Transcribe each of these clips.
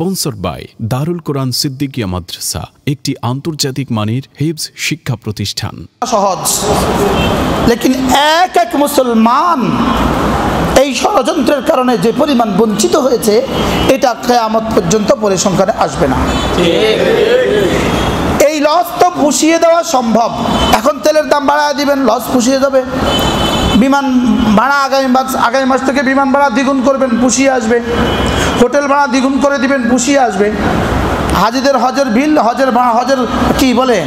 Sponsor by Darul Quran Siddiqia Madrasa, একটি আন্তর্জাতিক মানের হেবস শিক্ষা প্রতিষ্ঠান। সহজ। লেকিন এক এক মুসলমান এই ষড়যন্ত্রের কারণে যে পরিমাণ বঞ্চিত হয়েছে, এটা কেয়ামত পর্যন্ত পরিসংখ্যানে আসবে না। এই লস তো পুষিয়ে দেওয়া সম্ভব। এখন তেলের দাম বাড়ায় দিবেন, লস পুষিয়ে যাবে। বিমান ভাড়া আগামী মাস আগামী মাস থেকে বিমান ভাড়া দ্বিগুণ করবেন, পুষিয়ে আসবে। হোটেল ভাড়া দ্বিগুণ করে দিবেন, পুষিয়ে আসবে। হাজিদের হজের বিল হজের হজের কি বলে?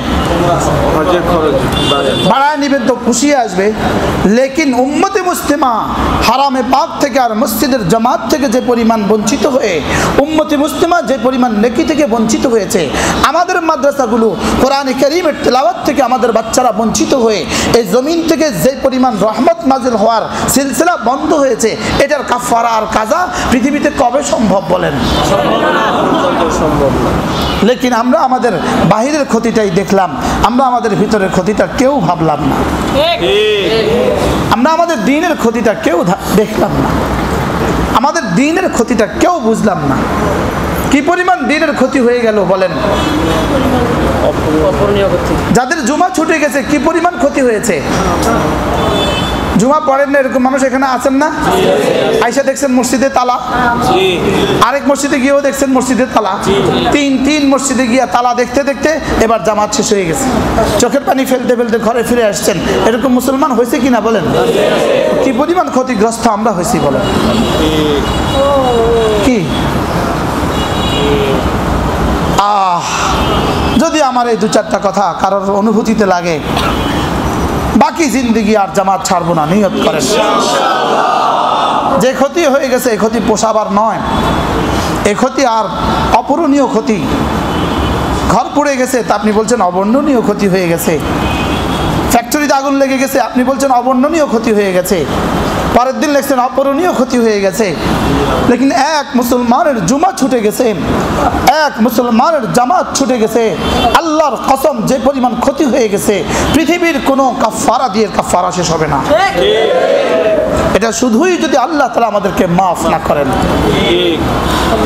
ভাড়ায় নেবেন তো পুষিয়ে আসবে। লেকিন উম্মতে মুস্তিমা হারামে পাক থেকে আর মসজিদের জামাত থেকে যে পরিমাণ বঞ্চিত হয়ে উম্মতে মুসলিমা যে পরিমাণ নেকি থেকে বঞ্চিত হয়েছে আমাদের মাদ্রাসাগুলো কোরআনে করিমের তেলাওয়াত থেকে আমাদের বাচ্চারা বঞ্চিত হয়ে এই জমিন থেকে যে পরিমাণ রহমত নাজিল হওয়ার সিলসিলা বন্ধ হয়েছে এটার কাফারা আর কাজা পৃথিবীতে কবে সম্ভব বলেন? লেকিন আমরা আমাদের বাহিরের ক্ষতিটাই দেখলাম আমরা আমাদের ভিতরের ক্ষতিটা কেউ ভাবলাম না। আমরা আমাদের দিনের ক্ষতিটা কেউ দেখলাম না। আমাদের দিনের ক্ষতিটা কেউ বুঝলাম না। কি পরিমাণ দিনের ক্ষতি হয়ে গেল বলেন? যাদের জুমা ছুটে গেছে কি পরিমাণ ক্ষতি হয়েছে? জুমা পড়েন না এরকম মানুষ এখানে আছেন না? আইসা দেখছেন মসজিদে তালা? আরেক মসজিদে গিয়েও দেখছেন মসজিদে তালা। তিন তিন মসজিদে গিয়ে তালা দেখতে দেখতে এবার জামাত শেষ হয়ে গেছে। চোখের পানি ফেলতে ফেলতে ঘরে ফিরে আসছেন। এরকম মুসলমান হয়েছে কিনা বলেন? কি পরিমাণ ক্ষতিগ্রস্ত আমরা হয়েছি বলেন? কি? আহ, যদি আমার এই দু চারটা কথা কারোর অনুভূতিতে লাগে বাকি জিন্দিগি আর জামাত ছাড়বো না নিয়ত করেন। যে ক্ষতি হয়ে গেছে এই ক্ষতি পোষাবার নয়। এ ক্ষতি আর অপূরণীয় ক্ষতি। ঘর পড়ে গেছে তা আপনি বলছেন অবর্ণনীয় ক্ষতি হয়ে গেছে। ফ্যাক্টরিতে আগুন লেগে গেছে আপনি বলছেন অবর্ণনীয় ক্ষতি হয়ে গেছে। পরের দিন লিখছেন অপূরণীয় ক্ষতি হয়ে গেছে। লেকিন এক মুসলমানের জুমা ছুটে গেছে। এক মুসলমানের জামাত ছুটে গেছে। আল্লাহর কসম যে পরিমাণ ক্ষতি হয়ে গেছে, পৃথিবীর কোনো কাফারা দিয়ে কাফারা শেষ হবে না। এটা শুধুই যদি আল্লাহ তালা আমাদেরকে মাফ না করেন।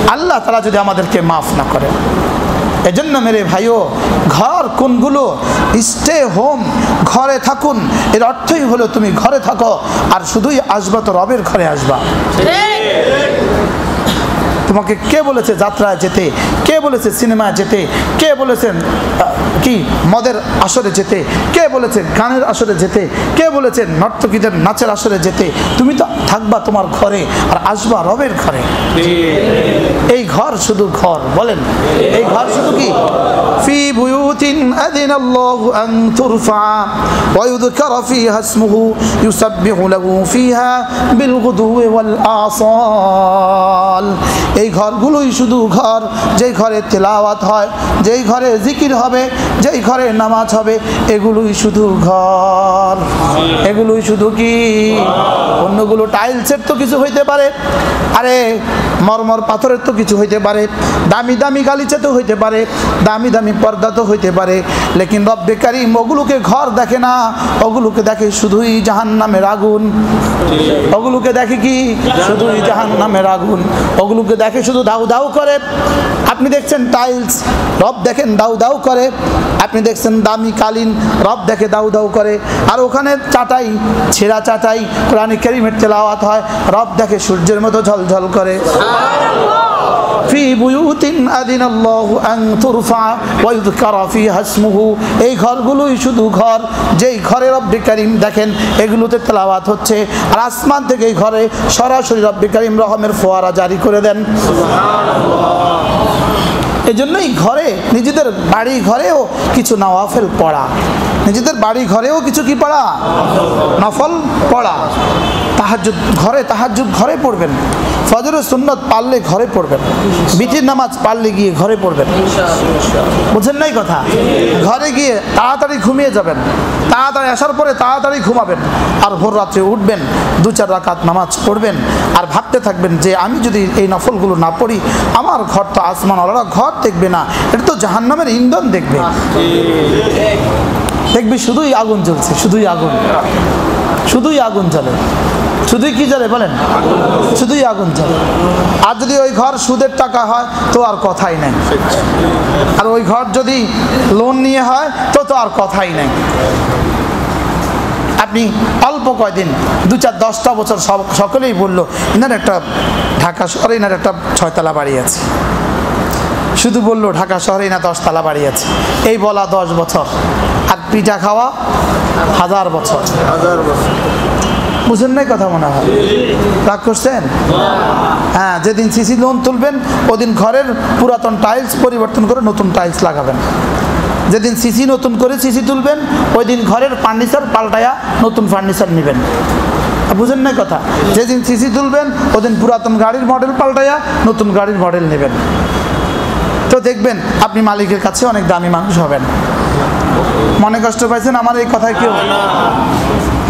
আল্লাহ তালা যদি আমাদেরকে মাফ না করেন। এজন্য মেরে ভাইও, ঘর কোনগুলো? স্টে হোম ঘরে থাকুন। এর অর্থই হলো তুমি ঘরে থাকো, আর শুধুই আসবা তো রবের ঘরে আসবা। তোমাকে কে বলেছে যাত্রায় যেতে? কে বলেছে সিনেমায় যেতে? কে বলেছেন কি মদের আসরে যেতে? কে বলেছে গানের আসরে যেতে? কে বলেছে নর্তকীদের নাচের আসরে যেতে? তুমি তো থাকবা তোমার ঘরে আর আসবা রবের ঘরে। এই ঘর শুধু ঘর, বলেন। এই ঘর শুধু কি? ফি বুয়ুতিন আযিনাল্লাহু আন তুরফা ওয়া ইউযকারা ফিহা ইসমুহু ইউসাব্বিহু লাহু ফিহা বিল গুদুই ওয়াল আসাল। এই ঘরগুলোই শুধু ঘর, যেই ঘরে তেলাওয়াত হয়, যেই ঘরে জিকির হবে, যেই ঘরে নামাজ হবে, এগুলোই শুধু ঘর। এগুলোই শুধু কি? অন্যগুলো টাইলসের তো কিছু হইতে পারে। আরে, মরমর পাথরের তো কিছু হইতে পারে। দামি দামি গালিচা তো হইতে পারে। দামি দামি পর্দা তো হইতে পারে। লেকিন রব্বে কারিম ওগুলোকে ঘর দেখে না। ওগুলোকে দেখে শুধুই জাহান নামের আগুন। ওগুলোকে দেখে কি? শুধুই জাহান নামের আগুন। ওগুলোকে দেখে শুধু দাউ দাউ করে। আপনি দেখছেন টাইলস রব দেখেন দাউ দাউ করে। আপনি দেখছেন দামি কালিন, রব দেখে দাউ দাউ করে। আর ওখানে চাটাই, ছেঁড়া চাটাই, কোরআনে কেরিমের তেলাওয়াত হয়, রব দেখে সূর্যের মতো ঝলঝল করে। ফি বুয়ুতিন আদিনাল্লাহু আন তুরফা ওয়া ইউযকারা ফিহা ইসমুহু। এই ঘরগুলোই শুধু ঘর, যেই ঘরে রব্বে কারীম দেখেন, এগুলোতে তেলাওয়াত হচ্ছে। আর আসমান থেকে এই ঘরে সরাসরি রব্বে কারীম রহমের ফোয়ারা জারি করে দেন। এজন্যই ঘরে নিজেদের বাড়ি ঘরেও কিছু নওয়াফেল পড়া। নিজেদের বাড়ি ঘরেও কিছু কি পড়া? নফল পড়া। তাহাজুদ ঘরে তাহাজুদ ঘরে পড়বেন। ফজরের সুন্নত পারলে ঘরে পড়বেন। বিটির নামাজ পারলে গিয়ে ঘরে পড়বেন। বুঝেন নাই কথা? ঘরে গিয়ে তাড়াতাড়ি ঘুমিয়ে যাবেন। তাড়াতাড়ি আসার পরে তাড়াতাড়ি ঘুমাবেন। আর ভোর রাত্রে উঠবেন দু চার রাকাত নামাজ পড়বেন। আর ভাবতে থাকবেন যে আমি যদি এই নফলগুলো না পড়ি আমার ঘর তো আসমান আলাদা ঘর দেখবে না। এটা তো জাহান্নামের ইন্ধন দেখবে। দেখবি শুধুই আগুন জ্বলছে শুধুই আগুন। শুধুই আগুন জ্বলে। শুধুই কি জ্বলে বলেন? শুধুই আগুন জ্বলে। আর যদি ওই ঘর সুদের টাকা হয়, তো আর কথাই নেই। আর ওই ঘর যদি লোন নিয়ে হয়, তো তো আর কথাই নেই। আপনি অল্প কয়দিন, দু চার দশটা বছর সব সকলেই বলল, ইনার একটা ঢাকা শহরে ইনার একটা ছয়তলা বাড়ি আছে। শুধু বলল, ঢাকা শহরে না দশতলা বাড়ি আছে। এই বলা দশ বছর। আর পিঠা খাওয়া হাজার বছর। হাজার বছর। বুঝেন নাই কথা মনে হয়। রাগ করছেন? হ্যাঁ যেদিন সিসি লোন তুলবেন, ওদিন ঘরের পুরাতন টাইলস পরিবর্তন করে নতুন টাইলস লাগাবেন। যেদিন সিসি নতুন করে সিসি তুলবেন ওই দিন ঘরের ফার্নিচার পাল্টায়া নতুন ফার্নিচার নেবেন। বুঝেন নাই কথা? যেদিন সিসি তুলবেন, ওদিন পুরাতন গাড়ির মডেল পাল্টায়া নতুন গাড়ির মডেল নেবেন। তো দেখবেন, আপনি মালিকের কাছে অনেক দামি মানুষ হবেন। মনে কষ্ট পাইছেন? আমার এই কথায় কেউ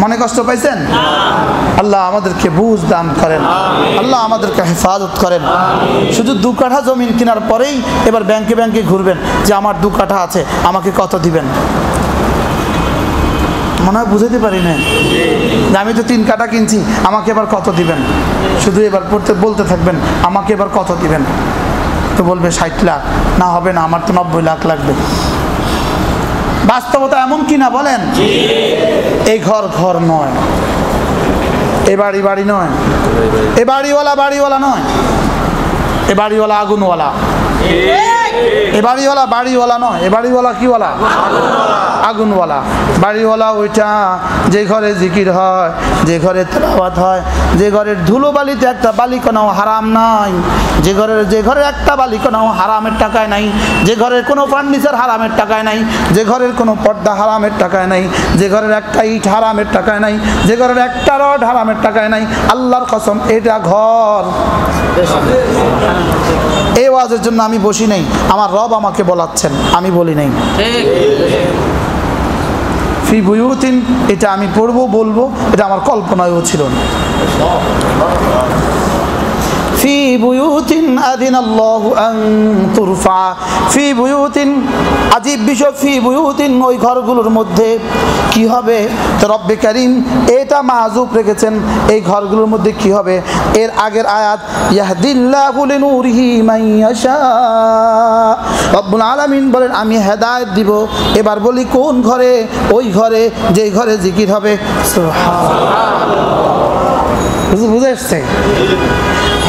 মনে কষ্ট পাইছেন? আল্লাহ আমাদেরকে বুঝ দান করেন। আল্লাহ আমাদেরকে হেফাজত করেন। শুধু দু কাঠা জমিন কেনার পরেই এবার ব্যাংকে ব্যাংকে ঘুরবেন যে আমার দু কাঠা আছে, আমাকে কত দিবেন? মনে হয় বুঝাতে পারি না আমি তো তিন কাঠা কিনছি, আমাকে এবার কত দিবেন? শুধু এবার পড়তে বলতে থাকবেন, আমাকে এবার কত দিবেন? তো বলবে ষাট লাখ, না হবে না, আমার তো নব্বই লাখ লাগবে। বাস্তবতা এমন কি না বলেন? এই ঘর ঘর নয়। এ বাড়ি বাড়ি নয়। এ বাড়িওয়ালা বাড়িওয়ালা নয়। এ বাড়িওয়ালা আগুনওয়ালা। এ বাড়িওয়ালা বাড়িওয়ালা নয়, এ বাড়িওয়ালা কিওয়ালা? আগুনওয়ালা। বাড়িওয়ালা ওইটা যে ঘরে জিকির হয়, যে ঘরে তেলাওয়াত হয়, যে ঘরের ধুলো বালিতে একটা বালিকণাও হারাম নাই, যে ঘরের যে ঘরের একটা বালিকণাও হারামের টাকায় নাই, যে ঘরের কোনো ফার্নিচার হারামের টাকায় নাই, যে ঘরের কোনো পর্দা হারামের টাকায় নাই, যে ঘরের একটা ইট হারামের টাকায় নাই, যে ঘরের একটা রড হারামের টাকায় নাই, আল্লাহর কসম, এটা ঘর। এই ওয়াজের জন্য আমি বসি নাই। আমার রব আমাকে বলাচ্ছেন, আমি বলি নাই। ফি বুয়ুতিন, এটা আমি পড়ব, বলব, এটা আমার কল্পনায়ও ছিল না। ফি বুয়ুতিন আদিন আল্লাহ তুরফা। ফি বুয়ুতিন, আজীব বিষয়, ফি বুয়ুতিন ওই ঘরগুলোর মধ্যে কি হবে? তো রব্বে কারিম এটা মাহাজুব রেখেছেন, এই ঘরগুলোর মধ্যে কি হবে? এর আগের আয়াত রব্বুল আলামিন বলেন, আমি হেদায়েত দিব। এবার বলি, কোন ঘরে? ওই ঘরে, যেই ঘরে জিকির হবে। সুবহানাল্লাহ। বুঝে এসছে?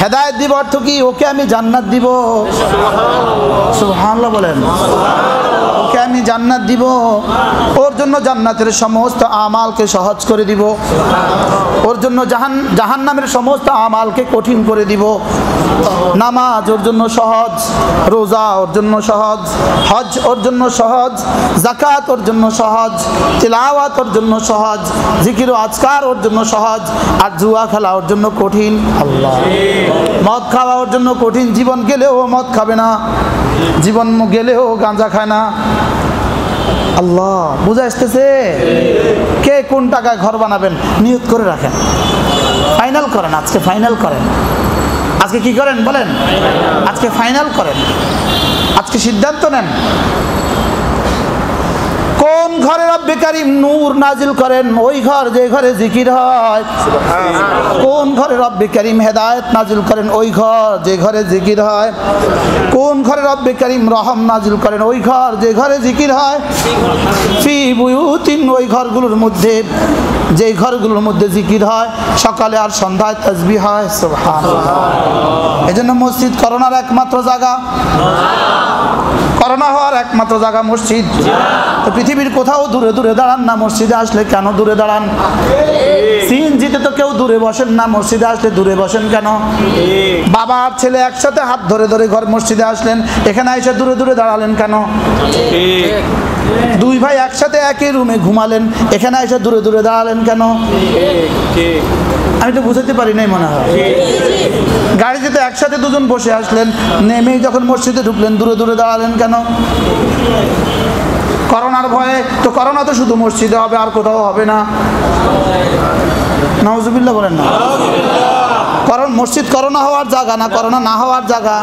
হেদায়ত দিব অর্থ কি? ওকে আমি জান্নাত দিব। সুবহানাল্লাহ বলেন। ওকে আমি জান্নাত দিব ওর জন্য জান্নাতের সমস্ত আমালকে সহজ করে দিব ওর জন্য জাহান জাহান্নামের সমস্ত আমালকে কঠিন করে দিব নামাজ ওর জন্য সহজ রোজা ওর জন্য সহজ হজ ওর জন্য সহজ জাকাত ওর জন্য সহজ তিলাওয়াত ওর জন্য সহজ জিকির আজকার ওর জন্য সহজ আর জুয়া খেলা ওর জন্য কঠিন আল্লাহ মদ খাওয়া ওর জন্য কঠিন জীবন গেলেও মদ খাবে না জীবন গেলেও গাঁজা খায় না। আল্লাহ, বুঝা আসতেছে? কে কোন টাকায় ঘর বানাবেন? নিয়ত করে রাখেন। ফাইনাল করেন, আজকে ফাইনাল করেন। আজকে কি করেন বলেন? আজকে ফাইনাল করেন। আজকে সিদ্ধান্ত নেন। কোন ঘরে রব্বে কারিম নূর নাজিল করেন? ওই ঘর যে ঘরে জিকির হয়। কোন ঘরে রব্বে কারিম হেদায়েত নাজিল করেন? ওই ঘর যে ঘরে জিকির হয়। কোন ঘরে রব্বে কারিম রহম নাজিল করেন? ওই ঘর যে ঘরে জিকির হয়। ফি বুয়ুতিন, ওই ঘরগুলোর মধ্যে যেই ঘরগুলোর মধ্যে জিকির হয়। সকালে আর সন্ধ্যায় তসবি হয়। এই জন্য মসজিদ করোনার একমাত্র জায়গা। করোনা হওয়ার একমাত্র জায়গা মসজিদ। পৃথিবীর কোথাও দূরে দূরে দাঁড়ান না, মসজিদে আসলে কেন দূরে দাঁড়ান? সিএনজিতে তো কেউ দূরে বসেন না, মসজিদে আসলে দূরে বসেন কেন? বাবা আর ছেলে একসাথে হাত ধরে ধরে ঘর মসজিদে আসলেন, এখানে এসে দূরে দূরে দাঁড়ালেন কেন? দুই ভাই একসাথে একই রুমে ঘুমালেন, এখানে এসে দূরে দূরে দাঁড়ালেন কেন? আমি তো বুঝাতে পারি নাই মনে হয়। গাড়িতে তো একসাথে দুজন বসে আসলেন, নেমেই যখন মসজিদে ঢুকলেন, দূরে দূরে দাঁড়ালেন কেন? করোনার ভয়ে, তো করোনা তো শুধু মসজিদে হবে, আর কোথাও হবে না। নজুবিল্লা বলেন না। কারণ মসজিদ করোনা হওয়ার জায়গা না, করোনা না হওয়ার জায়গা?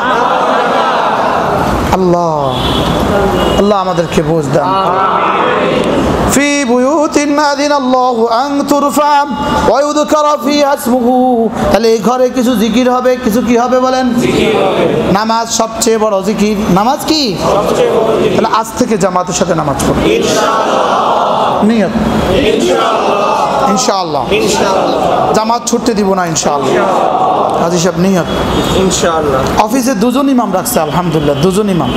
আল্লাহ আল্লাহ আমাদেরকে বুঝ দেন। في بيوت أذن الله أن ترفع ويذكر فيها اسمه তাহলে এই ঘরে কিছু জিকির হবে কিছু কি হবে বলেন নামাজ সবচেয়ে বড় জিকির নামাজ কি তাহলে আজ থেকে জামাতের সাথে নামাজ পড়ো নিয়ত ইনশাআল্লাহ জামাত ছুটতে দিব না ইনশাআল্লাহ হাজি সাহেব নিয়ত ইনশাআল্লাহ অফিসে দুজন ইমাম রাখছে আলহামদুলিল্লাহ দুজন ইমাম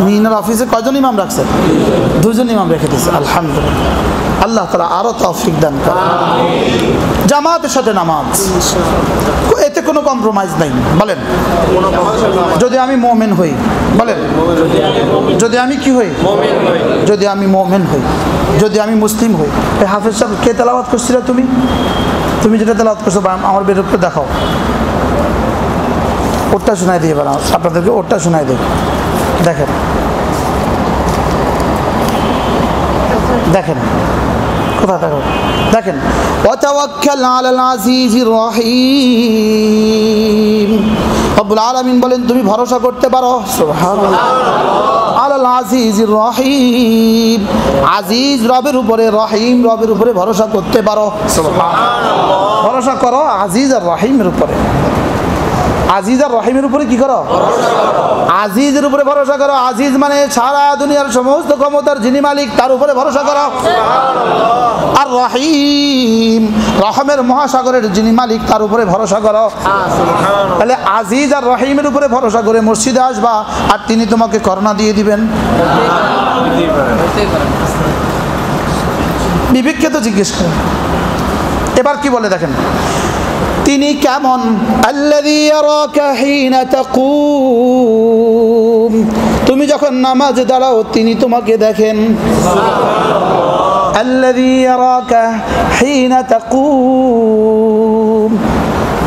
মিনার অফিসে কয়জন ইমাম রাখছে? দুজন ইমাম রেখে দিয়েছে আলহামদুলিল্লাহ। আল্লাহ তালা আরও তৌফিক দান করে জামাতের সাথে নামাজ। এতে কোনো কম্প্রোমাইজ নাই। বলেন। যদি আমি মোমেন হই বলেন। যদি আমি কি হই? যদি আমি মোমেন হই। যদি আমি মুসলিম হই। হাফেজ সাহেব কে তেলাওয়াত করছিলে তুমি? তুমি যেটা তেলাওয়াত করছ আমার বেরোতে দেখাও। ওরটা শোনাই দিয়ে এবার আপনাদেরকে ওরটা শোনাই দিই দেখেন। দেখেন। কোথায় দেখো দেখেন। ওয়াতাওয়াক্কাল আলাল আজিজির রহিম। রব্বুল আলামিন বলেন, তুমি ভরসা করতে পারো। সুবহানাল্লাহ। আলাল আজিজির রহিম। আজিজ রবের উপরে, রহিম রবের উপরে ভরসা করতে পারো। সুবহানাল্লাহ। ভরসা করো আজিজ আর রহিমের উপরে। আজিজ আর রহিমের উপরে কি করো ভরসা করো? আজিজের উপরে ভরসা করো। আজিজ মানে সারা দুনিয়ার সমস্ত ক্ষমতার যিনি মালিক, তার উপরে ভরসা করো। আর রহিম, রহমের মহাসাগরের যিনি মালিক, তার উপরে ভরসা করো। তাহলে আজিজ আর রহিমের উপরে ভরসা করে মসজিদে আসবা, আর তিনি তোমাকে করোনা দিয়ে দিবেন। বিবেককে তো জিজ্ঞেস করেন এবার কি বলে দেখেন? তিনি কেমন? তুমি যখন নামাজ দাঁড়াও, তিনি তোমাকে দেখেন।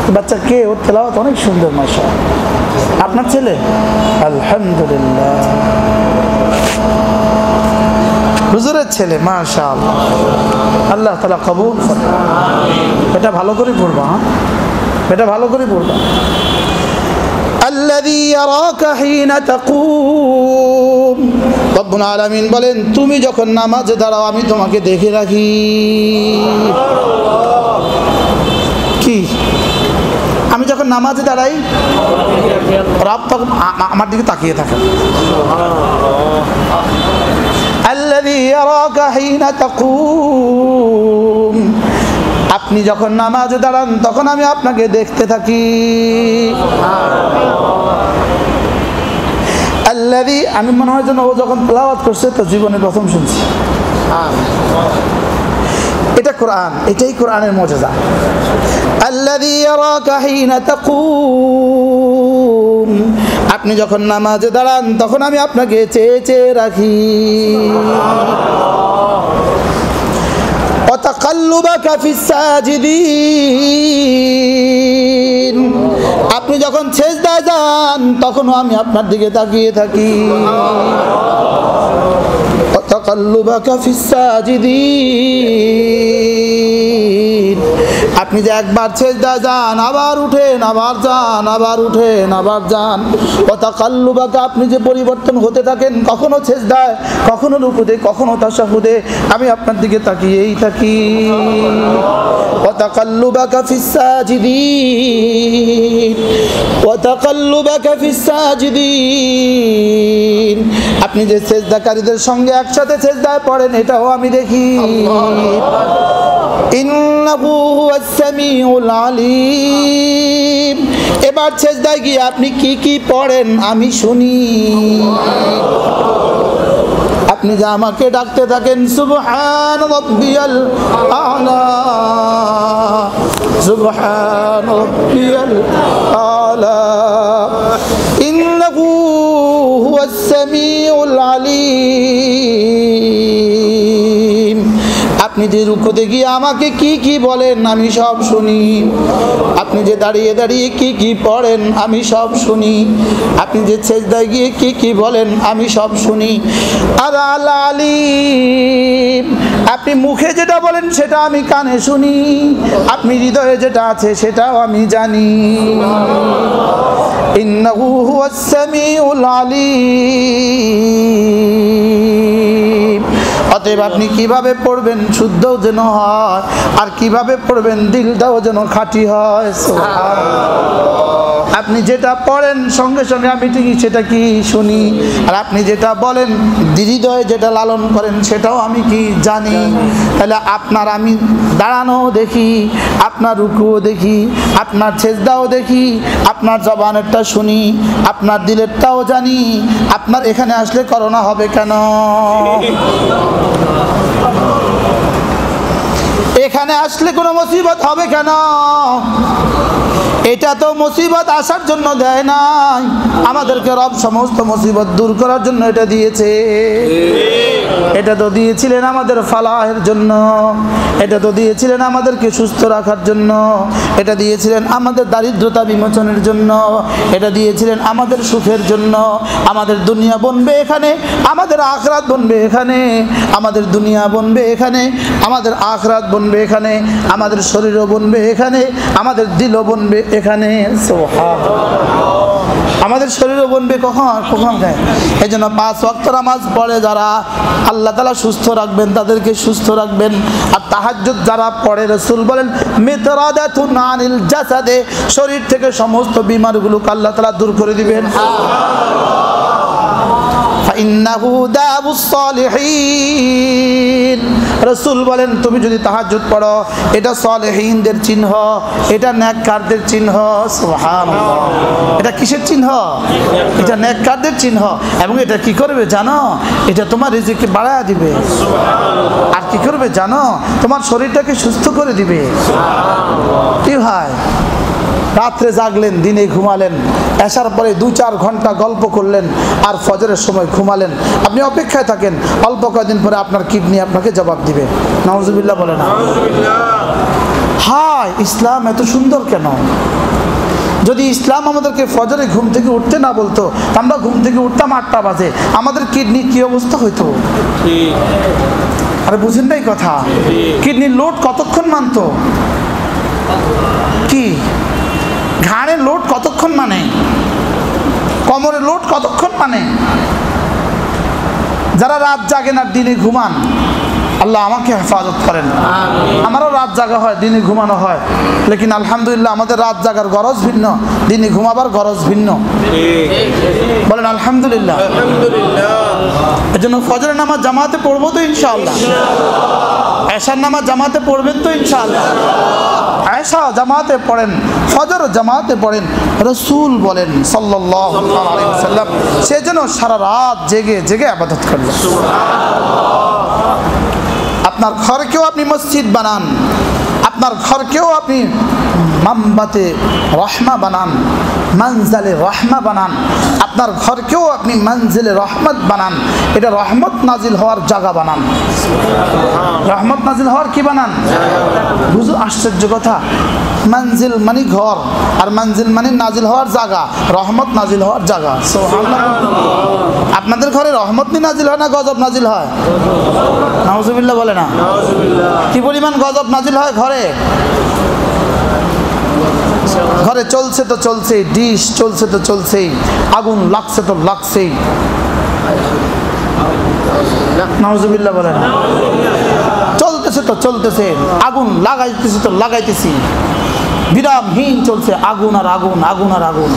বাচ্চা, কে? ওর তেলাওয়াত অনেক সুন্দর মাশা আপনার ছেলে? আলহামদুলিল্লাহ। হুজুরের ছেলে মাশা আল্লাহ আল্লাহ তালা কবুল করে। এটা ভালো করে পড়বা হ্যাঁ এটা ভালো করে পড়বা الذي يراك حين تقوم রব্বুল আলামিন বলেন তুমি যখন নামাজে দাঁড়াও আমি তোমাকে দেখে রাখি কি আমি যখন নামাজে দাঁড়াই রব তখন আ- আ- আমার দিকে তাকিয়ে থাকে الذي يراك حين تقوم আপনি যখন নামাজে দাঁড়ান তখন আমি আপনাকে দেখতে থাকি আল্লাদি আমি মনে হয় যেন ও যখন তেলাওয়াত করছে তো জীবনে প্রথম শুনছি এটা কোরআন এটাই কোরআনের মজেজা আল্লাদি ইয়ারাকা হিনা তাকুম আপনি যখন নামাজে দাঁড়ান, তখন আমি আপনাকে চেয়ে চেয়ে রাখি। আপনি যখন ছেজদায় যান, তখনও আমি আপনার দিকে তাকিয়ে থাকি। তকাল্লুবাকা ফিসাজিদিন আপনি যে একবার ছেজদা যান আবার উঠেন আবার যান আবার উঠেন আবার যান। কথা কাল্লুবাকে আপনি যে পরিবর্তন হতে থাকেন কখনো ছেজদায় কখনো রুকুদে কখনো তাসাহুদে আমি আপনার দিকে তাকিয়েই থাকি। কথা কাল্লুবাকা ফিসাজিদিন ওয়াতাকাল্লুবাকা ফিসাজিদিন আপনি যে সেজদাকারীদের সঙ্গে একসাথে সেজদায় পড়েন এটাও আমি দেখি। সামিউল আলিম। এবার দায় গিয়ে আপনি কি কি পড়েন আমি শুনি। আপনি যে আমাকে ডাকতে থাকেন সুবহান আলা। সুবহান আলা। আপনি যে রুখোতে গিয়ে আমাকে কি কি বলেন, আমি সব শুনি। আপনি যে দাঁড়িয়ে দাঁড়িয়ে কি কি পড়েন, আমি সব শুনি। আপনি যে ছেজদায় গিয়ে কি কি বলেন, আমি সব শুনি। আর আল আপনি মুখে যেটা বলেন সেটা আমি কানে শুনি। আপনি হৃদয়ে যেটা আছে সেটাও আমি জানি। ইন্নাহু হুয়াস সামিউল আলিম। অতএব আপনি কীভাবে পড়বেন শুদ্ধও যেন হয় আর কীভাবে পড়বেন দিলটাও যেন খাঁটি হয়। আপনি যেটা পড়েন সঙ্গে সঙ্গে আমি ঠিকই সেটা কি শুনি? আর আপনি যেটা বলেন, হৃদয়ে যেটা লালন করেন, সেটাও আমি কি জানি? তাহলে আপনার আমি দাঁড়ানো দেখি, আপনার রুকুও দেখি, আপনার ছেজদাও দেখি, আপনার জবানেরটা শুনি, আপনার দিলেরটাও জানি, আপনার এখানে আসলে করোনা হবে কেন? এখানে আসলে কোনো মুসিবত হবে কেন? এটা তো মুসিবত আসার জন্য দেয় নাই। আমাদেরকে রব সমস্ত মুসিবত দূর করার জন্য এটা দিয়েছে। এটা তো দিয়েছিলেন আমাদের ফালাহের জন্য। এটা তো দিয়েছিলেন আমাদেরকে সুস্থ রাখার জন্য। এটা দিয়েছিলেন আমাদের দারিদ্রতা বিমোচনের জন্য। এটা দিয়েছিলেন আমাদের সুখের জন্য। আমাদের দুনিয়া বনবে এখানে, আমাদের আখরাত বনবে এখানে, আমাদের দুনিয়া বনবে এখানে, আমাদের আখরাত বনবে এখানে, আমাদের শরীরও বনবে এখানে, আমাদের দিলও বনবে এখানে। সুবহানাল্লাহ। আমাদের শরীরও বনবে কখন কখন খায়? এই জন্য পাঁচ ওয়াক্ত নামাজ পড়ে যারা আল্লাহ তালা সুস্থ রাখবেন, তাদেরকে সুস্থ রাখবেন। আর তাহাজ্জুদ যারা পড়ে, রসুল বলেন জাসাদে শরীর থেকে সমস্ত বিমারগুলোকে আল্লাহ তালা দূর করে দিবেন। ফাইন্নাহু দাবুস সলিহিন। রসুল বলেন, তুমি যদি তাহাজুদ পড়ো, এটা সলেহীনদের চিহ্ন, এটা ন্যাককারদের চিহ্ন। সুবহানাল্লাহ। এটা কিসের চিহ্ন? এটা ন্যাককারদের চিহ্ন। এবং এটা কি করবে জানো? এটা তোমার রিজিককে বাড়ায় দিবে। আর কি করবে জানো? তোমার শরীরটাকে সুস্থ করে দিবে। কি হয় রাত্রে জাগলেন দিনে ঘুমালেন। আসার পরে দু চার ঘণ্টা গল্প করলেন আর ফজরের সময় ঘুমালেন। আপনি অপেক্ষায় থাকেন অল্প কয়েকদিন পরে আপনার কিডনি আপনাকে জবাব দিবে। নওয়াজুবিল্লাহ বলে না হায় ইসলাম এত সুন্দর কেন? যদি ইসলাম আমাদেরকে ফজরে ঘুম থেকে উঠতে না বলতো আমরা ঘুম থেকে উঠতাম আটটা বাজে। আমাদের কিডনি কি অবস্থা হইতো? আরে বুঝেন নাই কথা। কিডনির লোড কতক্ষণ মানতো? কি? ঘাড়ের লোড কতক্ষণ মানে? কোমরের লোড কতক্ষণ মানে? যারা রাত জাগে না দিনে ঘুমান। আল্লাহ আমাকে হেফাজত করেন। আমারও রাত জাগা হয় দিনে ঘুমানো হয়। লেকিন আলহামদুলিল্লাহ আমাদের রাত জাগার গরজ ভিন্ন দিনে ঘুমাবার গরজ ভিন্ন। বলেন আলহামদুলিল্লাহ। এই জন্য ফজরের নামাজ জামাতে পড়ব তো ইনশাআল্লাহ। এশার নামাজ জামাতে পড়বেন তো ইনশাআল্লাহ। আয়সা জামাতে পড়েন, ফজর জামাতে পড়েন, রসুল বলেন আলাইহি সে যেন সারা রাত জেগে জেগে আবাদত করল। আপনার ঘরকেও আপনি মসজিদ বানান, আপনার ঘরকেও আপনি মামবাতে রহমা বানান মানজালে রহমা বানান। আপনার ঘরকেও আপনি মানজিলে রহমত বানান। এটা রহমত নাজিল হওয়ার জায়গা বানান। রহমত নাজিল হওয়ার কি বানান? বুঝু আশ্চর্য কথা। মানজিল মানে ঘর আর মানজিল মানে নাজিল হওয়ার জায়গা। রহমত নাজিল হওয়ার জায়গা। আপনাদের ঘরে রহমত নি নাজিল হয় না গজব নাজিল হয়? নাউজুবিল্লাহ বলে না। কি পরিমাণ গজব নাজিল হয় ঘরে? ঘরে চলছে তো চলছে, ডিশ চলছে তো চলছেই আগুন লাগছে তো নাউজুবিল্লাহ বলেন। চলতেছে তো চলতেছে, আগুন লাগাইতেছে তো লাগাইতেছি। বিরামহীন চলছে, আগুন আর আগুন আগুন আর আগুন।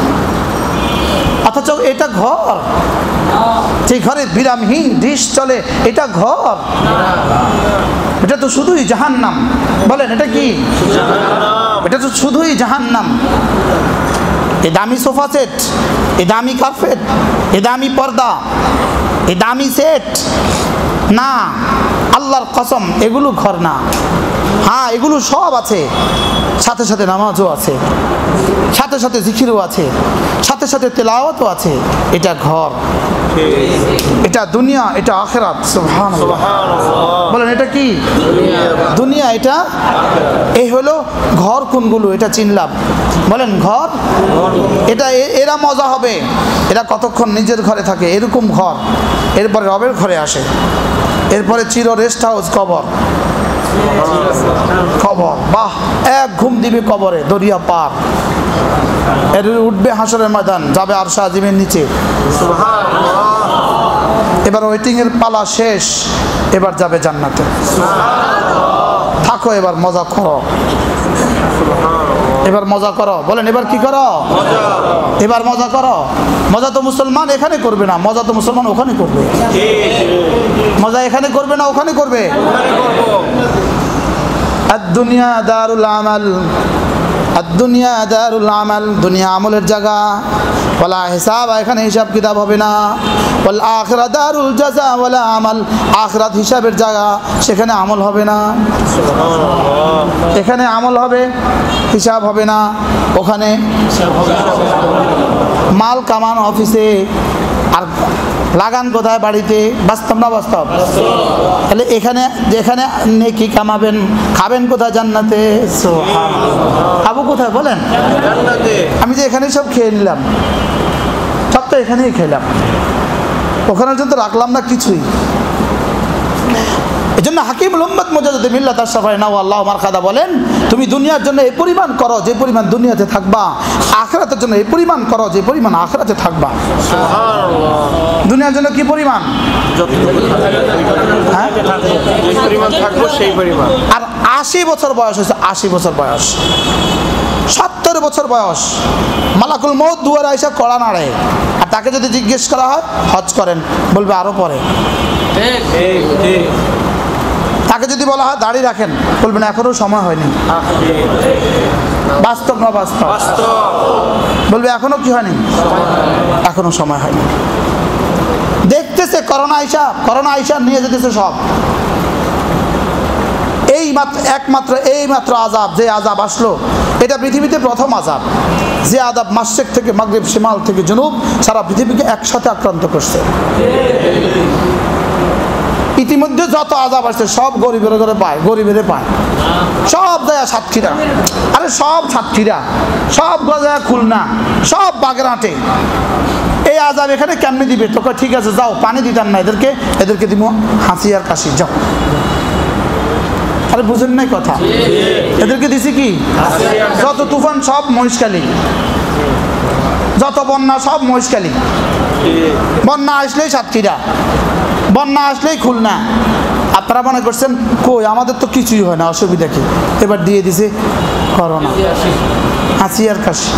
অথচ এটা ঘর। যে ঘরে বিরামহীন ডিশ চলে, এটা ঘর। এটা তো শুধুই জাহান্নাম। বলেন, এটা কি? এটা তো শুধুই জাহান্নাম। এ দামি সোফা সেট, এ দামি কার্পেট, এ দামি পর্দা, এ দামি সেট। না, আল্লাহর কসম, এগুলো ঘর না। হ্যাঁ এগুলো সব আছে। সাথে সাথে নামাজও আছে। সাথে সাথে জিকিরও আছে। সাথে সাথে তেলাওয়াতও আছে। এটা ঘর। এটা দুনিয়া এটা আখেরাত। বলেন এটা কি? দুনিয়া এটা এই হলো ঘর কোনগুলো? এটা চিনলাম। বলেন ঘর? এটা এরা মজা হবে। এরা কতক্ষণ নিজের ঘরে থাকে? এরকম ঘর। এরপরে রবের ঘরে আসে। এরপরে চির রেস্ট হাউস কবর। কবর। বাহ, এক ঘুম দিবে কবরে, দরিয়া পার। এর উঠবে হাসরের ময়দান, যাবে আর শাহজিমের নিচে। এবার ওয়েটিং এর পালা শেষ, এবার যাবে জান্নাতে। থাকো এবার, মজা করো। এবার মজা করো। বলেন এবার কি করো? এবার মজা করো। মজা তো মুসলমান এখানে করবে না। মজা তো মুসলমান ওখানে করবে। মজা এখানে করবে না ওখানে করবে? দুনিয়া দারুল আমাল। দুনিয়া, দারুল আমাল, দুনিয়া আমলের জায়গা। বলা হিসাব, এখানে হিসাব কিতাব হবে না। বল আখরা, দারুল জাজা বলা আমল, আখরাত হিসাবের জায়গা, সেখানে আমল হবে না। এখানে আমল হবে, হিসাব হবে না। ওখানে মাল কামান অফিসে, আর লাগান কোথায় বাড়িতে? বাস্তব না বাস্তব? তাহলে এখানে যেখানে নেকি কামাবেন খাবেন কোথায় জান্নাতে? খাব কোথায় বলেন? আমি যে এখানে সব খেয়ে নিলাম। সব তো এখানেই খেলাম। ওখানে জন্য তো রাখলাম না কিছুই। এই জন্য হাকিম মোহাম্মদ মোজাদ মিল্লা তার সাফাই নাও আল্লাহ আমার খাদা বলেন তুমি দুনিয়ার জন্য এই পরিমাণ করো যে পরিমাণ দুনিয়াতে থাকবা আখরাতের জন্য এই পরিমাণ করো যে পরিমাণ আখরাতে থাকবা। দুনিয়ার জন্য কি পরিমাণ? হ্যাঁ? পরিমাণ আর আশি বছর বয়স হয়েছে আশি বছর বয়স। সত্তর বছর বয়স। মালাকুল মৌত দুয়ার আইসা কড়া নাড়ে। আর তাকে যদি জিজ্ঞেস করা হয় হজ করেন বলবে আরও পরে। ঠিক ঠিক। তাকে যদি বলা হয় দাড়ি রাখেন। বলবেন, এখনও সময় হয়নি। বাস্তব না বাস্তব? বলবে, এখনও কি হয়নি? এখনও সময় হয়নি। দেখতেছে করোনা আইসা করোনা আইসা নিয়ে যেতেছে সব। এই মাত্র একমাত্র এই মাত্র আজাব, যে আজাব আসলো, এটা পৃথিবীতে প্রথম আজাব। যে আজাব মাসেক থেকে, মাগরিব, শিমাল থেকে জনুব, সারা পৃথিবীকে একসাথে আক্রান্ত করছে। ইতিমধ্যে যত আজাব আসছে, সব গরিবের ঘরে পায়, গরিবের পায়। সব দেয়া সাতক্ষীরা। আরে সব সাতক্ষীরা। সব গজায়া খুলনা। সব বাগেরহাটে। এই আজাব এখানে কেমনি দিবে? তোকে ঠিক আছে, যাও, পানি দিতাম না এদেরকে এদেরকে দিব হাসি আর কাশি, যাও। আরে বুঝেন নাই কথা? এদেরকে দিছি কি? যত তুফান, সব মহিষকালী। যত বন্যা, সব মহিষকালী। বন্যা আসলেই সাতক্ষীরা। বন্যা আসলেই খুলনা আপনারা মনে করছেন কই আমাদের তো কিছুই হয় না অসুবিধা কি? এবার দিয়ে দিছে করোনা। আর কাশি।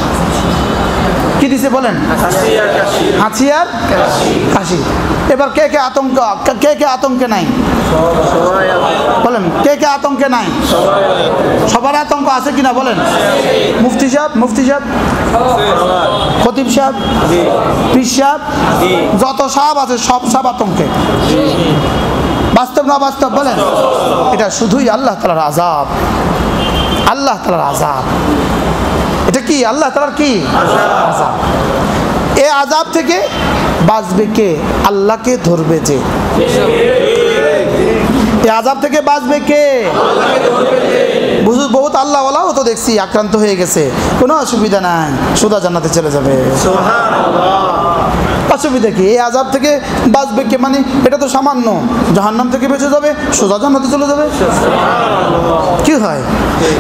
দিছে বলেন? আর কাশি। এবার কে কে আতঙ্ক কে কে আতঙ্কে নাই? বলেন কে কে আতঙ্কে নাই? সবার আতঙ্ক আছে কিনা বলেন? মুফতি সাহেব মুফতি সাহেব। খতিব সাহেব পীর সাহেব। যত সাহেব আছে সব সাহেব আতঙ্কে। বাস্তব না বাস্তব বলেন? এটা শুধুই আল্লাহ তালার আজাব আল্লাহ তালার আজাব এটা কি? আল্লাহ তালার কি? আজাব এ আজাব থেকে বাঁচবে কে? আল্লাহকে ধরবে যে। এ আজাব থেকে বাঁচবে কে? বুঝু বহুত আল্লাহওয়ালাও তো দেখছি আক্রান্ত হয়ে গেছে। কোনো অসুবিধা নাই। সুদা জানাতে চলে যাবে। অসুবিধা কি এই আজাব থেকে বাঁচবে কে মানে? এটা তো সামান্য। জাহান্নাম থেকে বেঁচে যাবে সোজা জান্নাতে চলে যাবে। কি হয়?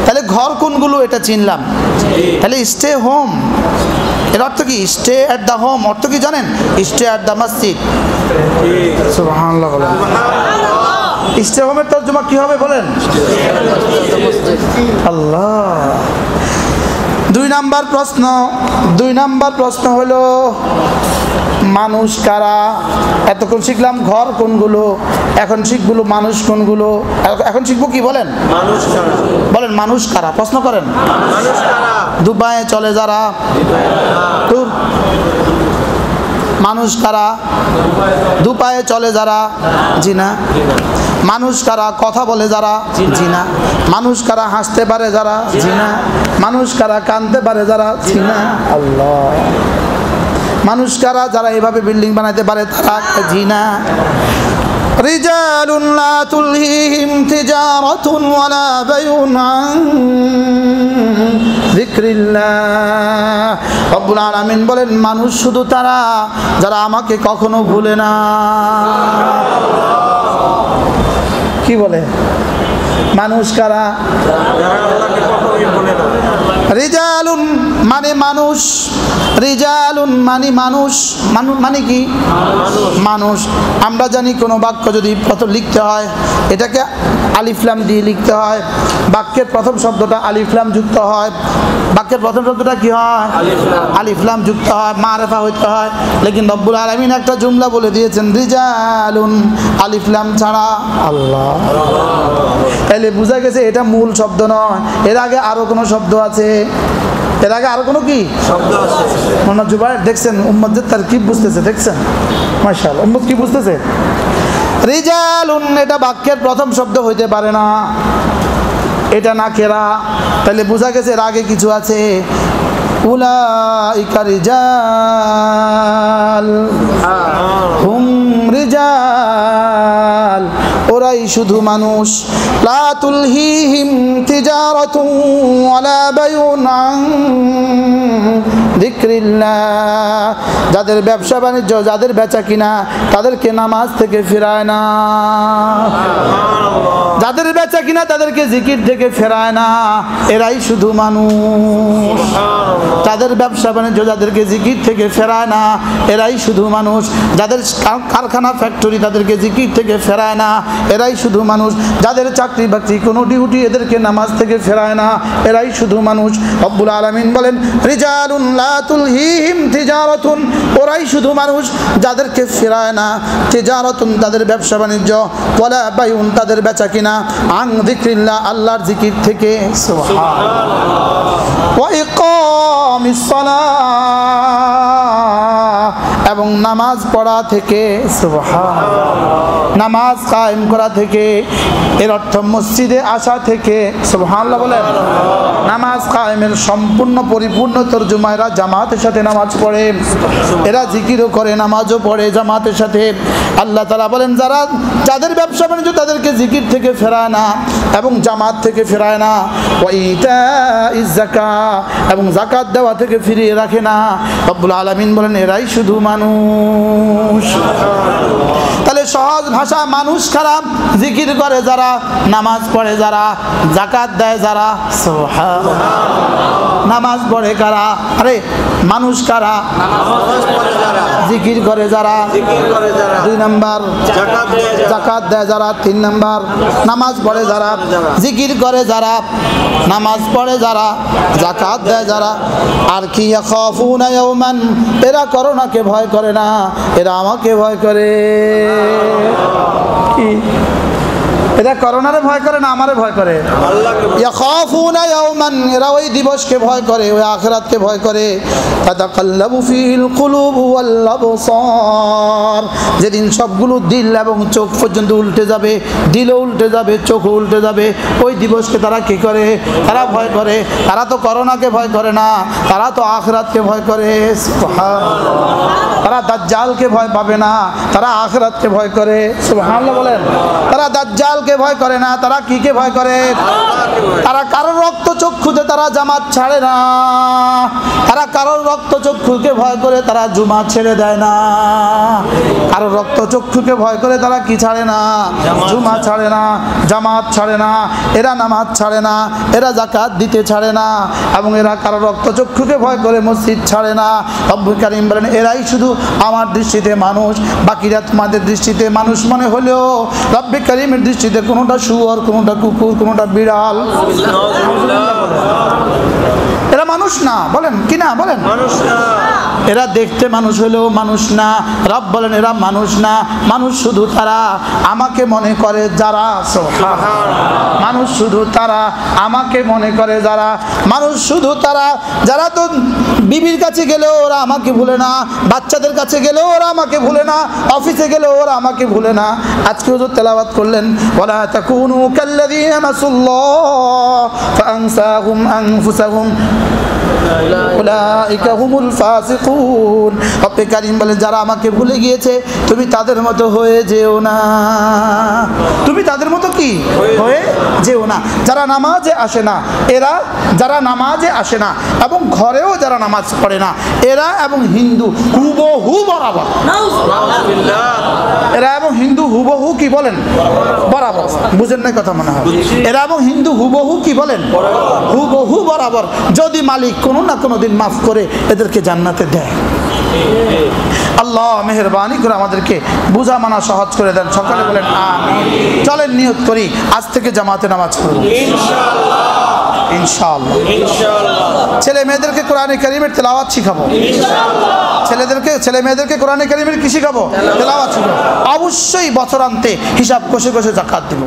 তাহলে ঘর কোনগুলো এটা চিনলাম। তাহলে স্টে হোম এর অর্থ কি? স্টে অ্যাট দ্য হোম অর্থ কি জানেন? স্টে অ্যাট দ্য মসজিদ সুবহানাল্লাহ স্টে হোমের তর্জমা কি হবে বলেন? আল্লাহ। দুই নাম্বার প্রশ্ন দুই নাম্বার প্রশ্ন হলো মানুষ কারা? এতক্ষণ শিখলাম ঘর কোনগুলো এখন শিখগুলো মানুষ কোনগুলো এখন শিখব কি বলেন? মানুষ বলেন মানুষ কারা? প্রশ্ন করেন। দুবাইয়ে চলে যারা? মানুষ কারা? দুপায়ে চলে যারা? জি না? মানুষ কারা কথা বলে যারা জি না মানুষ কারা হাসতে পারে যারা জি না মানুষ কারা কাঁদতে পারে যারা জি না আল্লাহ মানুষ কারা যারা এভাবে বিল্ডিং বানাইতে পারে তারা জি না رجال لا تلهيهم تجارة ولا بيع عن ذكر الله রব্বুল আলামিন বলেন মানুষ শুধু তারা যারা আমাকে কখনো ভুলে না কি বলে? মানুষ কারা? রিজালুন মানে মানুষ। রিজালুন মানে মানুষ মানে কি? মানুষ। আমরা জানি কোনো বাক্য যদি প্রথম লিখতে হয় এটাকে আলিফলাম দিয়ে লিখতে হয়। বাক্যের প্রথম শব্দটা আলিফলাম যুক্ত হয়। বাক্যের প্রথম শব্দটা কি হয়? আলিফলাম যুক্ত হয় মারেফা হইতে হয়। লেকিন রব্বুল আলমিন একটা জুমলা বলে দিয়েছেন রিজালুন আলিফলাম ছাড়া আল্লাহ। তাহলে বোঝা গেছে এটা মূল শব্দ নয়। এর আগে আরও কোনো শব্দ আছে? এর আগে আর কোনো কি? শব্দ আছে। মোহাম্মদ জুবাইর দেখছেন? উম্মদের তার কি বুঝতেছে দেখছেন? মাশাল উম্মদ কি বুঝতেছে? রিজালুন এটা বাক্যের প্রথম শব্দ হইতে পারে না। এটা না কেরা তাহলে বোঝা গেছে এর আগে কিছু আছে। উলাইকা রিজাল হুম রিজাল। ওরাই শুধু মানুষ। লা তুলহিহিম তিজারাতু ওয়ালা আন যিকরিল্লাহ যাদের ব্যবসা বাণিজ্য যাদের বেচা কিনা তাদেরকে নামাজ থেকে ফেরায় না। যাদের বেচা কিনা তাদেরকে জিকির থেকে ফেরায় না। এরাই শুধু মানুষ। যাদের ব্যবসা বাণিজ্য যাদেরকে জিকির থেকে ফেরায় না এরাই শুধু মানুষ। যাদের কারখানা ফ্যাক্টরি তাদেরকে জিকির থেকে ফেরায় না এরাই শুধু মানুষ। যাদের চাকরি বাকরি কোনো ডিউটি এদেরকে নামাজ থেকে ফেরায় না এরাই শুধু মানুষ। রব্বুল আলামিন বলেন রিজালুন তিজারাতুন। ওরাই শুধু মানুষ যাদেরকে ফেরায় না। তিজারাতুন তাদের ব্যবসা বাণিজ্য ওয়ালা বাইউন তাদের বেচা কিনা। আন যিকরিল্লাহ আল্লাহর জিকির থেকে। সুবহানাল্লাহ। ওয়া ইকামিস এবং নামাজ পড়া থেকে নামাজ কায়েম করা থেকে, এর অর্থ মসজিদে আসা থেকে, সুবহানাল্লাহ বলেন, নামাজ কায়েমের সম্পূর্ণ পরিপূর্ণ তর্জমা এরা জামাতের সাথে নামাজ পড়ে, এরা জিকিরও করে, নামাজও পড়ে জামাতের সাথে। আল্লাহ তালা বলেন, যারা, যাদের ব্যবসা বাণিজ্য তাদেরকে জিকির থেকে ফেরায় না এবং জামাত থেকে ফেরায় না। ওয়াইতা ইজাকা এবং জাকাত দেওয়া থেকে ফিরিয়ে রাখে না। রব্বুল আলামিন বলেন, এরাই শুধু মানুষ। তাহলে সহজ ভাষা, মানুষ খারাপ, জিকির করে যারা, নামাজ পড়ে যারা জাকাত দেয় যারা নামাজ পড়ে কারা? আরে, মানুষ কারা? জিকির করে যারা, দুই নাম্বার জাকাত দেয় যারা, তিন নাম্বার, নামাজ পড়ে যারা, জিকির করে যারা, নামাজ পড়ে যারা জাকাত দেয় যারা। আর কি এরা করোনাকে ভয় করে না এরা আমাকে ভয় করে। কি? এরা করোনারে ভয় করে না আমারে ভয় করে? এরা ওই দিবসকে ভয় করে, ওই আখিরাতকে ভয় করে। যেদিন সবগুলো দিল এবং চোখ পর্যন্ত উল্টে যাবে, দিলও উল্টে যাবে, চোখও উল্টে যাবে, ওই দিবসকে তারা কি করে? তারা ভয় করে। তারা তো করোনাকে ভয় করে না, তারা তো আখিরাতকে ভয় করে। তারা দাজ্জালকে ভয় পাবে না, তারা আখিরাতকে ভয় করে। বলেন। তারা দাজ্জালকে ভয় করে না, তারা কিকে ভয় করে? তারা কারোর রক্ত চক্ষুতে তারা জামাত ছাড়ে না। তারা কারোর রক্ত চক্ষুকে ভয় করে তারা জুমা ছেড়ে দেয় না। কারোর রক্ত চক্ষুকে ভয় করে তারা কি ছাড়ে না? জুমা ছাড়ে না, জামাত ছাড়ে না, এরা নামাজ ছাড়ে না, এরা জাকাত দিতে ছাড়ে না এবং এরা কারোর রক্ত চক্ষুকে ভয় করে মসজিদ ছাড়ে না। রব্বুল কারিম বলেন, এরাই শুধু আমার দৃষ্টিতে মানুষ, বাকিরা তোমাদের দৃষ্টিতে মানুষ মনে হলেও রব্বে কারিমের দৃষ্টিতে কোনোটা শুয়োর কোনোটা কুকুর কোনোটা বিড়াল। এরা মানুষ না বলেন কি না বলেন। মানুষ না। এরা দেখতে মানুষ হলেও মানুষ না। রব বলেন, এরা মানুষ না। মানুষ শুধু তারা। আমাকে মনে করে যারা মানুষ শুধু তারা। আমাকে মনে করে যারা। মানুষ শুধু তারা। যারা তো বিবির কাছে গেলেও ওরা আমাকে ভুলে না। বাচ্চাদের কাছে গেলেও ওরা আমাকে ভুলে না। অফিসে গেলেও ওরা আমাকে ভুলে না। আজকে হুজুর তেলাওয়াত করলেন, বলা ওলা তাকুনু কাল্লাযীনা নাসুল্লাহ ফাআনসাহুম আনফুসাহুম। উলাইকা হুমুল ফাসিকুন। রব্বুল রব্বে কারিম বলে যারা আমাকে ভুলে গিয়েছে তুমি তাদের মতো হয়ে যেও না। তুমি তাদের মতো কি? হয়ে যেও। না। যারা নামাজে আসে না এরা যারা নামাজে আসে না এবং ঘরেও যারা নামাজ পড়ে না এরা এবং হিন্দু হুবহু বরাবর। এরা এবং হিন্দু হুবহু কি বলেন? বরাবর। বুঝেন না কথা মনে হয়। এরা এবং হিন্দু হুবহু কি বলেন? হুবহু বরাবর। যদি মালিক কোনো না কোনো দিন মাফ করে এদেরকে জান্নাতে দেয় আল্লাহ মেহরবানি করে আমাদেরকে বুঝা মানা সহজ করে দেন। সকালে বলেন চলেন নিয়ত করি। আজ থেকে জামাতে নামাজ ইনশাআল্লাহ। ছেলে মেয়েদেরকে কোরআনে কারিমের তেলাওয়াত শিখাবো। ছেলেদেরকে ছেলে মেয়েদেরকে কোরআনে কারিমের কি শিখাবো? তেলাওয়াত শিখাবো। অবশ্যই বছরান্তে হিসাব কষে কষে জাকাত দেবো।